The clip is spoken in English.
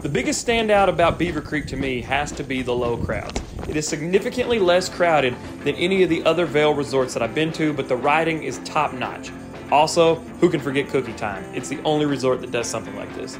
The biggest standout about Beaver Creek to me has to be the low crowds. It is significantly less crowded than any of the other Vail resorts that I've been to, but the riding is top notch. Also, who can forget cookie time? It's the only resort that does something like this.